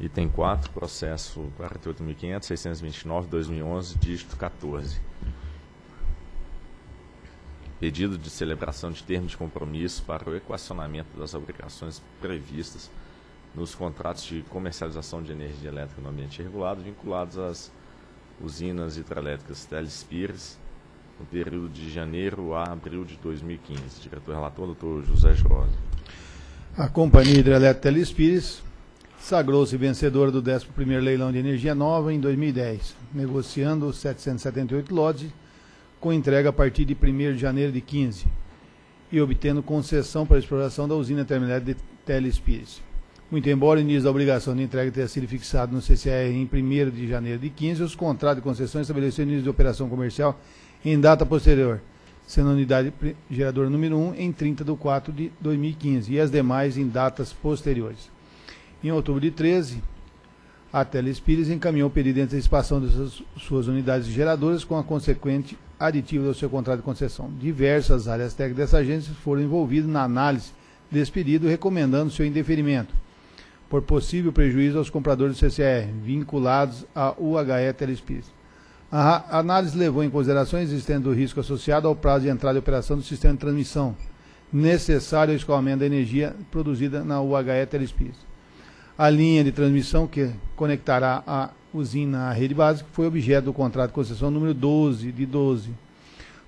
Item 4, processo 48.500.629.2011, dígito 14. Pedido de celebração de termo de compromisso para o equacionamento das obrigações previstas nos contratos de comercialização de energia elétrica no ambiente regulado vinculados às usinas hidrelétricas Telespires no período de janeiro a abril de 2015. Diretor relator, doutor José Jorge. A Companhia Hidrelétrica Telespires sagrou-se vencedora do 11º leilão de energia nova em 2010, negociando 778 lotes com entrega a partir de 1 de janeiro de 15 e obtendo concessão para a exploração da usina termoelétrica de Telespires. Muito embora o início da obrigação de entrega tenha sido fixado no CCR em 1 de janeiro de 15, os contratos de concessão estabeleceram o início de operação comercial em data posterior, sendo a unidade geradora número 1 em 30 de 4 de 2015 e as demais em datas posteriores. Em outubro de 13, a Telespires encaminhou o pedido de antecipação de suas, unidades geradoras com a consequente aditiva do seu contrato de concessão. Diversas áreas técnicas dessa agência foram envolvidas na análise desse pedido, recomendando seu indeferimento, por possível prejuízo aos compradores do CCR, vinculados à UHE Telespires. A análise levou em consideração a existência do risco associado ao prazo de entrada e operação do sistema de transmissão, necessário ao escoamento da energia produzida na UHE Telespires a linha de transmissão que conectará a usina à rede básica foi objeto do contrato de concessão número 12 de 12,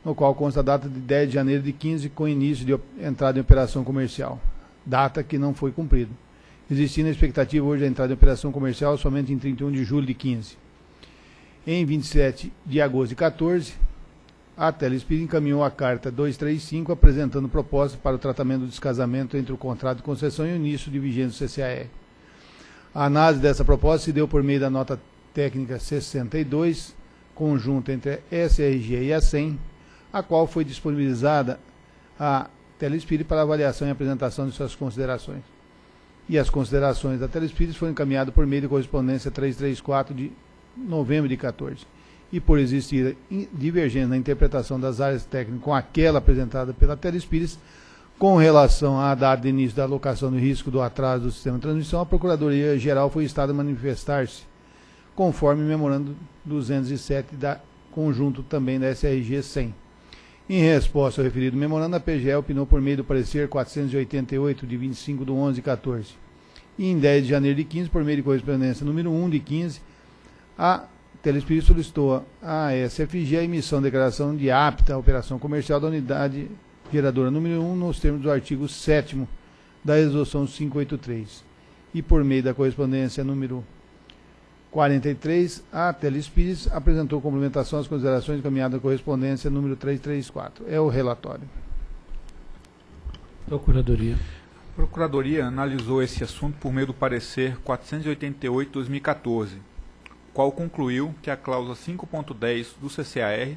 no qual consta a data de 10 de janeiro de 15 com início de entrada em operação comercial, data que não foi cumprida. Existindo a expectativa hoje da entrada em operação comercial somente em 31 de julho de 15. Em 27 de agosto de 14, a Telespir encaminhou a carta 235 apresentando proposta para o tratamento do descasamento entre o contrato de concessão e o início de vigência do CCAR. A análise dessa proposta se deu por meio da nota técnica 62, conjunta entre a SRG e a SEM, a qual foi disponibilizada a Telespires para avaliação e apresentação de suas considerações. E as considerações da Telespires foram encaminhadas por meio de correspondência 334 de novembro de 14. E por existir divergência na interpretação das áreas técnicas com aquela apresentada pela Telespires, com relação à data de início da alocação do risco do atraso do sistema de transmissão, a Procuradoria-Geral foi estada a manifestar-se, conforme memorando 207 da conjunto também da SRG 100. Em resposta ao referido memorando, a PGE opinou por meio do parecer 488 de 25 de 11 de 14. E em 10 de janeiro de 15, por meio de correspondência número 1 de 15, a Telespírito solicitou à SFG a emissão de declaração de apta à operação comercial da unidade geradora número 1, nos termos do artigo 7 da Resolução 583. E por meio da correspondência número 43, a Telespires apresentou complementação às considerações encaminhadas à correspondência número 334. É o relatório. Procuradoria. A Procuradoria analisou esse assunto por meio do parecer 488-2014, qual concluiu que a cláusula 5.10 do CCAR,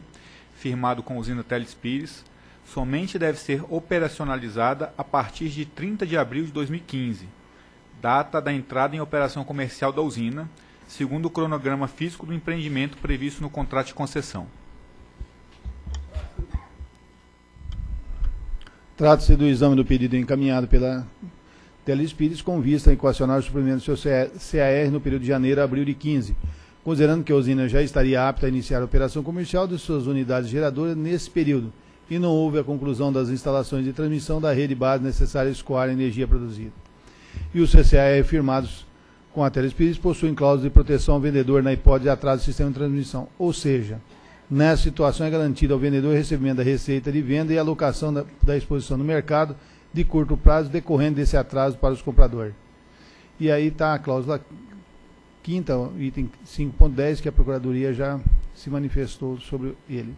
firmado com a usina Telespires, somente deve ser operacionalizada a partir de 30 de abril de 2015, data da entrada em operação comercial da usina, segundo o cronograma físico do empreendimento previsto no contrato de concessão. Trata-se do exame do pedido encaminhado pela Telespires com vista a equacionar o suprimento do seu CAR no período de janeiro a abril de 15, considerando que a usina já estaria apta a iniciar a operação comercial de suas unidades geradoras nesse período, e não houve a conclusão das instalações de transmissão da rede base necessária a escoar a energia produzida. E os CCAR firmados com a Telespires possuem cláusula de proteção ao vendedor na hipótese de atraso do sistema de transmissão, ou seja, nessa situação é garantido ao vendedor o recebimento da receita de venda e alocação da, da exposição no mercado de curto prazo decorrente desse atraso para os compradores. E aí está a cláusula quinta, item 5.10, que a Procuradoria já se manifestou sobre ele.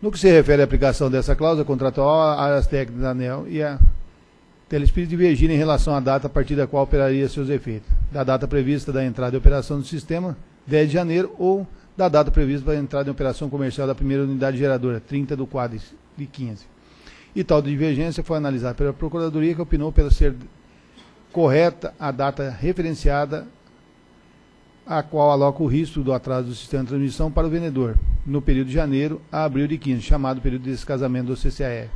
No que se refere à aplicação dessa cláusula contratual, a áreas técnicas da ANEL e a Telespírito divergirem em relação à data a partir da qual operaria seus efeitos. Da data prevista da entrada e operação do sistema, 10 de janeiro, ou da data prevista para a entrada em operação comercial da primeira unidade geradora, 30 do quadro de 15. E tal divergência foi analisada pela Procuradoria, que opinou pela ser correta a data referenciada a qual aloca o risco do atraso do sistema de transmissão para o vendedor, no período de janeiro a abril de 15, chamado período de descasamento do CCAR.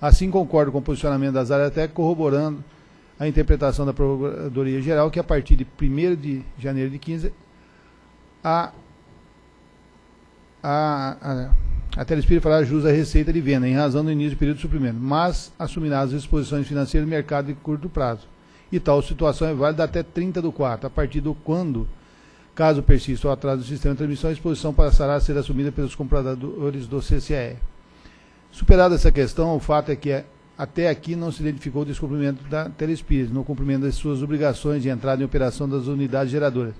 Assim, concordo com o posicionamento das áreas técnicas, corroborando a interpretação da Procuradoria Geral que a partir de 1 de janeiro de 15 a a, a, a Telespire fará jus à receita de venda em razão do início do período de suprimento, mas assumirá as exposições financeiras do mercado de curto prazo. E tal situação é válida até 30 do 4, a partir do quando, caso persista o atraso do sistema de transmissão, a exposição passará a ser assumida pelos compradores do CCE. Superada essa questão, o fato é que até aqui não se identificou o descumprimento da Telespires no cumprimento das suas obrigações de entrada em operação das unidades geradoras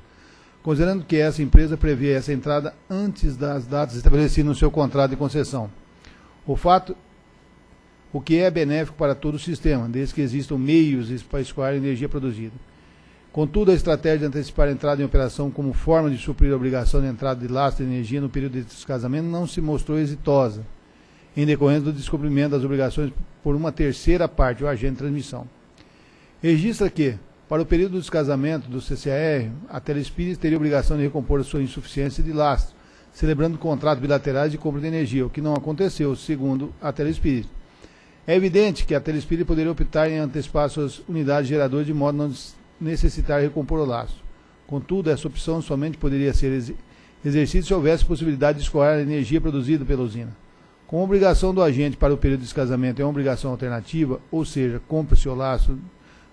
considerando que essa empresa prevê essa entrada antes das datas estabelecidas no seu contrato de concessão. O fato, o que é benéfico para todo o sistema, desde que existam meios para escoar a energia produzida. Contudo, a estratégia de antecipar a entrada em operação como forma de suprir a obrigação de entrada de lastro de energia no período de descasamento não se mostrou exitosa, em decorrência do descumprimento das obrigações por uma terceira parte, o agente de transmissão. Registra que, para o período do descasamento do CCR, a Telespires teria obrigação de recompor a sua insuficiência de lastro, celebrando contratos bilaterais de compra de energia, o que não aconteceu, segundo a Telespires. É evidente que a Telespires poderia optar em antecipar suas unidades geradoras de modo a não necessitar recompor o lastro. Contudo, essa opção somente poderia ser exercida se houvesse possibilidade de escoar a energia produzida pela usina. Com a obrigação do agente para o período de descasamento é uma obrigação alternativa, ou seja, compra-se o lastro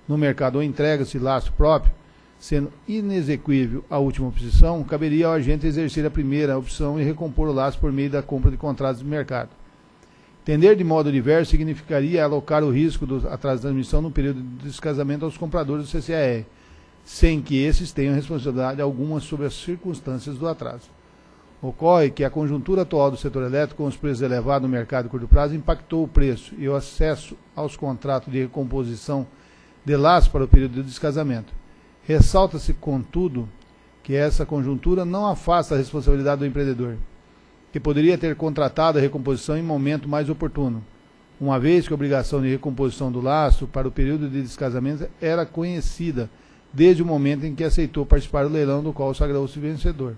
no mercado ou entrega-se laço próprio, sendo inexequível a última opção, caberia ao agente exercer a primeira opção e recompor o laço por meio da compra de contratos de mercado. Tender de modo diverso significaria alocar o risco do atraso de transmissão no período de descasamento aos compradores do CCAR, sem que esses tenham responsabilidade alguma sobre as circunstâncias do atraso. Ocorre que a conjuntura atual do setor elétrico, com os preços elevados no mercado de curto prazo, impactou o preço e o acesso aos contratos de recomposição de laço para o período de descasamento. Ressalta-se, contudo, que essa conjuntura não afasta a responsabilidade do empreendedor, que poderia ter contratado a recomposição em momento mais oportuno, uma vez que a obrigação de recomposição do laço para o período de descasamento era conhecida desde o momento em que aceitou participar do leilão do qual sagrou-se vencedor.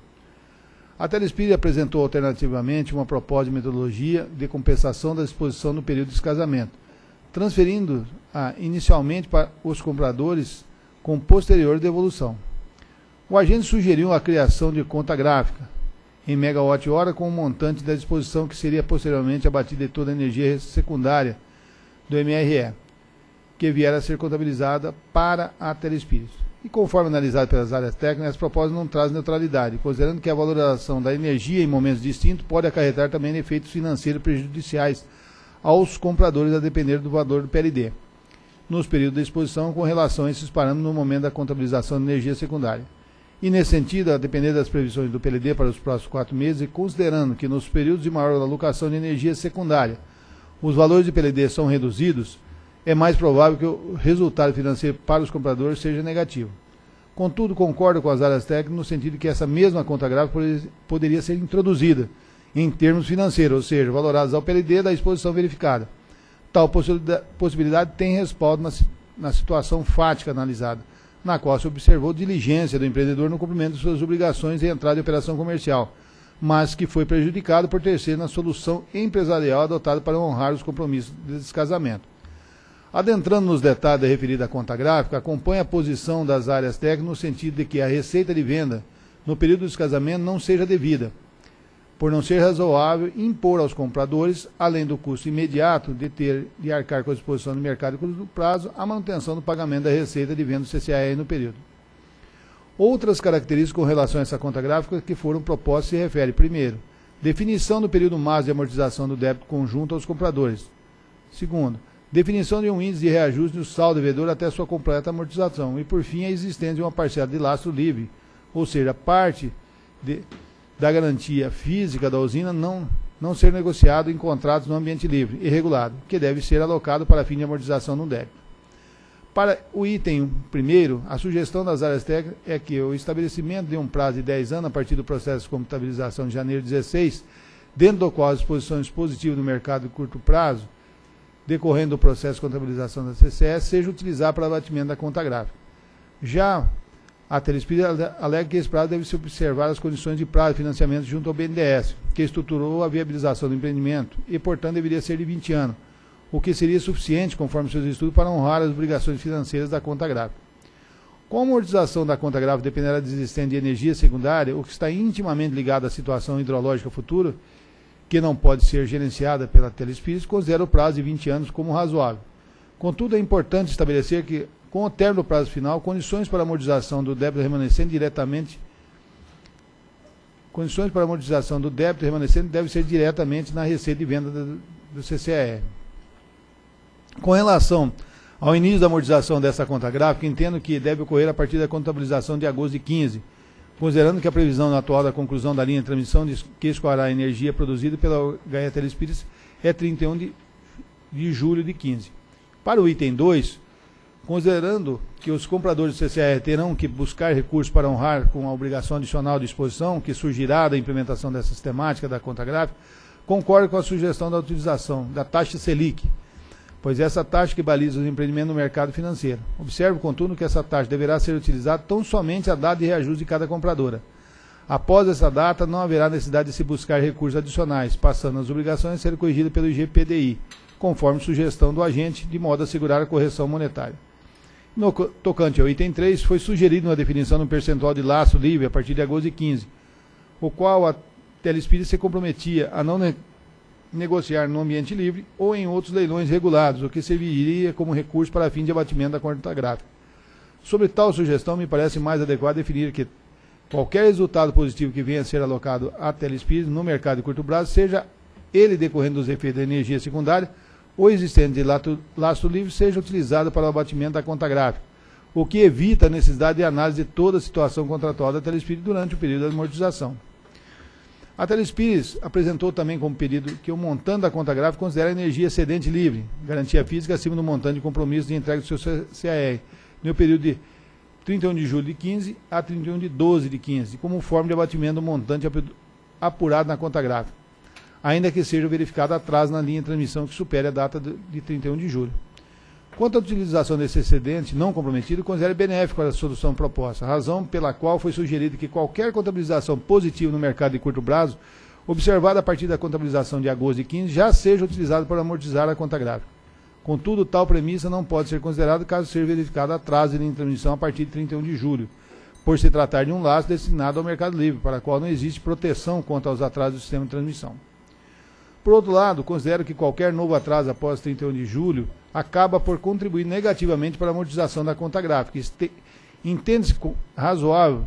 A Telespire apresentou alternativamente uma proposta de metodologia de compensação da exposição no período de descasamento, transferindo ah, inicialmente para os compradores com posterior devolução. O agente sugeriu a criação de conta gráfica em megawatt-hora com o montante da disposição que seria posteriormente abatida de toda a energia secundária do MRE, que vier a ser contabilizada para a Telespires. E conforme analisado pelas áreas técnicas, as propostas não trazem neutralidade, considerando que a valorização da energia em momentos distintos pode acarretar também efeitos financeiros prejudiciais aos compradores a depender do valor do PLD, nos períodos de exposição com relação a esses parâmetros no momento da contabilização de energia secundária. E nesse sentido, a depender das previsões do PLD para os próximos quatro meses, e considerando que nos períodos de maior alocação de energia secundária os valores de PLD são reduzidos, é mais provável que o resultado financeiro para os compradores seja negativo. Contudo, concordo com as áreas técnicas no sentido que essa mesma conta gráfica poderia ser introduzida, em termos financeiros, ou seja, valorados ao PLD da exposição verificada. Tal possibilidade tem respaldo na situação fática analisada, na qual se observou diligência do empreendedor no cumprimento de suas obrigações de entrada em operação comercial, mas que foi prejudicado por terceiro na solução empresarial adotada para honrar os compromissos de descasamento. Adentrando nos detalhes da referida conta gráfica, acompanha a posição das áreas técnicas no sentido de que a receita de venda no período do descasamento não seja devida, por não ser razoável impor aos compradores, além do custo imediato de ter de arcar com a exposição no mercado de curto prazo, a manutenção do pagamento da receita de venda do CCAE no período. Outras características com relação a essa conta gráfica que foram propostas se referem, primeiro, definição do período máximo de amortização do débito conjunto aos compradores. Segundo, definição de um índice de reajuste do saldo devedor até sua completa amortização. E, por fim, a existência de uma parcela de lastro livre, ou seja, parte de, da garantia física da usina não, não ser negociado em contratos no ambiente livre e regulado, que deve ser alocado para fim de amortização no débito. Para o item primeiro, a sugestão das áreas técnicas é que o estabelecimento de um prazo de 10 anos a partir do processo de contabilização de janeiro de 16, dentro do qual as posições positivas no mercado de curto prazo, decorrendo do processo de contabilização da CCS, seja utilizado para abatimento da conta gráfica. Já a Telespires alega que esse prazo deve se observar as condições de prazo de financiamento junto ao BNDES, que estruturou a viabilização do empreendimento e, portanto, deveria ser de 20 anos, o que seria suficiente, conforme seus estudos, para honrar as obrigações financeiras da conta gráfica. Com a amortização da conta gráfica dependerá da existência de energia secundária, o que está intimamente ligado à situação hidrológica futura, que não pode ser gerenciada pela Telespires, considera o prazo de 20 anos como razoável. Contudo, é importante estabelecer que, com o término do prazo final, condições para amortização do débito remanescente diretamente condições para amortização do débito remanescente devem ser diretamente na receita de venda do, do. Com relação ao início da amortização dessa conta gráfica, entendo que deve ocorrer a partir da contabilização de agosto de 15, considerando que a previsão atual da conclusão da linha de transmissão que escoará a energia produzida pela Gaia Telespires é 31 de, de julho de 15. Para o item 2, considerando que os compradores do CCR terão que buscar recursos para honrar com a obrigação adicional de exposição que surgirá da implementação dessa sistemática da conta gráfica, concordo com a sugestão da utilização da taxa Selic, pois essa taxa que baliza os empreendimentos no mercado financeiro. Observo, contudo, que essa taxa deverá ser utilizada tão somente a data de reajuste de cada compradora. Após essa data, não haverá necessidade de se buscar recursos adicionais, passando as obrigações a serem corrigidas pelo IGPDI, conforme sugestão do agente, de modo a assegurar a correção monetária. No tocante ao item 3, foi sugerido uma definição de um percentual de laço livre a partir de agosto de 15, o qual a Telespírito se comprometia a não negociar no ambiente livre ou em outros leilões regulados, o que serviria como recurso para fim de abatimento da conta gráfica. Sobre tal sugestão, me parece mais adequado definir que qualquer resultado positivo que venha a ser alocado à Telespires no mercado de curto prazo, seja ele decorrendo dos efeitos da energia secundária ou existente de laço livre, seja utilizado para o abatimento da conta gráfica, o que evita a necessidade de análise de toda a situação contratual da Telespires durante o período de amortização. A Telespires apresentou também como pedido que o montante da conta gráfica considere a energia excedente livre, garantia física acima do montante de compromisso de entrega do seu CAR, no período de 31 de julho de 15 a 31 de 12 de 15, como forma de abatimento do montante apurado na conta gráfica, ainda que seja verificado atraso na linha de transmissão que supere a data de 31 de julho. Quanto à utilização desse excedente não comprometido, considere benéfico a solução proposta, razão pela qual foi sugerido que qualquer contabilização positiva no mercado de curto prazo, observada a partir da contabilização de agosto de 15, já seja utilizada para amortizar a conta gráfica. Contudo, tal premissa não pode ser considerada caso seja verificado atraso de transmissão a partir de 31 de julho, por se tratar de um laço destinado ao mercado livre, para o qual não existe proteção quanto aos atrasos do sistema de transmissão. Por outro lado, considero que qualquer novo atraso após 31 de julho acaba por contribuir negativamente para a amortização da conta gráfica. Entende-se razoável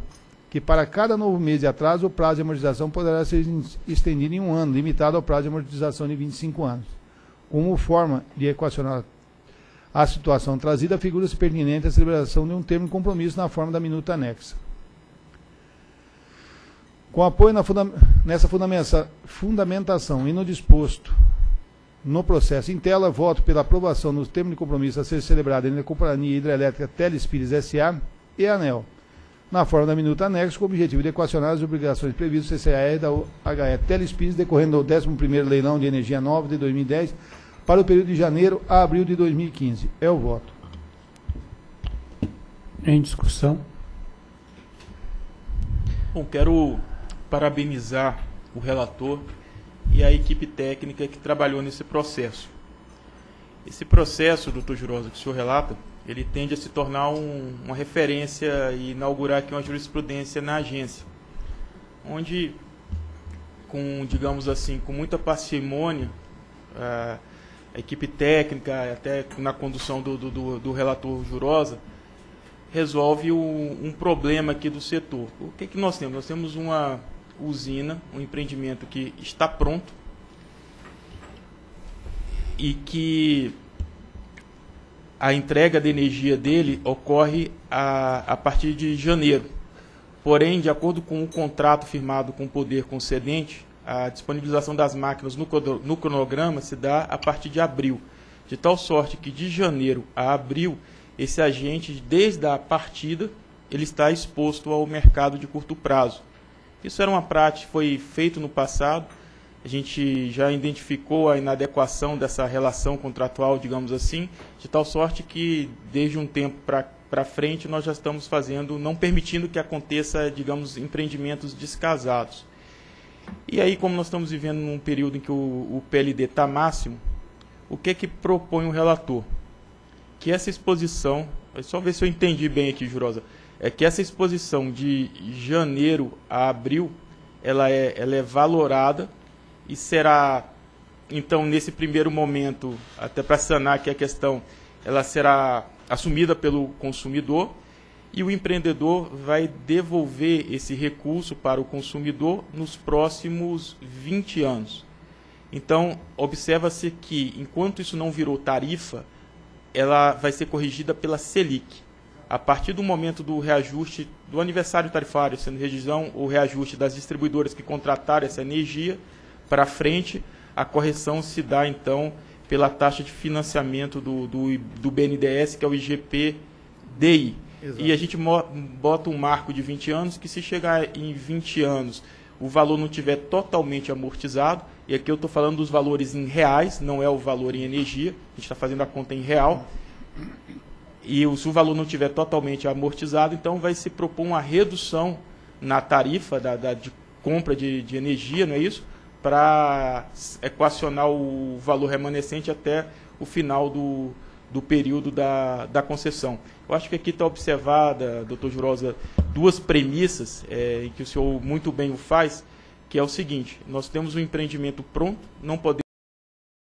que para cada novo mês de atraso, o prazo de amortização poderá ser estendido em um ano, limitado ao prazo de amortização de 25 anos. Como forma de equacionar a situação trazida, figura-se pertinente a celebração de um termo de compromisso na forma da minuta anexa. Com apoio funda nessa fundamentação e no disposto no processo em tela, voto pela aprovação nos termos de compromisso a ser celebrado entre a Companhia Hidrelétrica Telespires S.A. e a ANEL, na forma da minuta anexo, com o objetivo de equacionar as obrigações previstas no CCAR da HE Telespires, decorrendo do 11º leilão de energia nova de 2010, para o período de janeiro a abril de 2015. É o voto. Em discussão. Bom, quero parabenizar o relator e a equipe técnica que trabalhou nesse processo. Esse processo, doutor Jurosa, que o senhor relata, ele tende a se tornar um, uma referência e inaugurar aqui uma jurisprudência na agência, onde, com, digamos assim, com muita parcimônia, a, a equipe técnica, até na condução do, do, do relator Jurosa, resolve o, um problema aqui do setor. O que, que nós temos? Nós temos uma usina, um empreendimento que está pronto e que a entrega de energia dele ocorre a, a partir de janeiro. Porém, de acordo com o contrato firmado com o poder concedente, a disponibilização das máquinas no, no cronograma se dá a partir de abril. De tal sorte que de janeiro a abril, esse agente, desde a partida, ele está exposto ao mercado de curto prazo. Isso era uma prática foi feito no passado. A gente já identificou a inadequação dessa relação contratual, digamos assim, de tal sorte que desde um tempo para frente nós já estamos fazendo, não permitindo que aconteça, digamos, empreendimentos descasados. E aí, como nós estamos vivendo num período em que o, o PLD está máximo, O que é que propõe o relator? Que essa exposição, só ver se eu entendi bem aqui, Jurosa, é que essa exposição de janeiro a abril, ela é, ela é valorada e será, então, nesse primeiro momento, até para sanar aqui a questão, ela será assumida pelo consumidor e o empreendedor vai devolver esse recurso para o consumidor nos próximos 20 anos. Então, observa-se que, enquanto isso não virou tarifa, ela vai ser corrigida pela Selic. A partir do momento do reajuste do aniversário tarifário, sendo revisão ou reajuste das distribuidoras que contrataram essa energia, para frente, a correção se dá, então, pela taxa de financiamento do, do, do BNDES, que é o IGP-DI. Exato. E a gente bota um marco de 20 anos, que se chegar em 20 anos o valor não tiver totalmente amortizado, e aqui eu estou falando dos valores em reais, não é o valor em energia, a gente está fazendo a conta em real, e se o valor não tiver totalmente amortizado, então vai se propor uma redução na tarifa da, da de compra de, de energia, não é isso? Para equacionar o valor remanescente até o final do, do período da, da concessão. Eu acho que aqui está observada, doutor Jurosa, duas premissas é, em que o senhor muito bem o faz, que é o seguinte, nós temos um empreendimento pronto, não podemos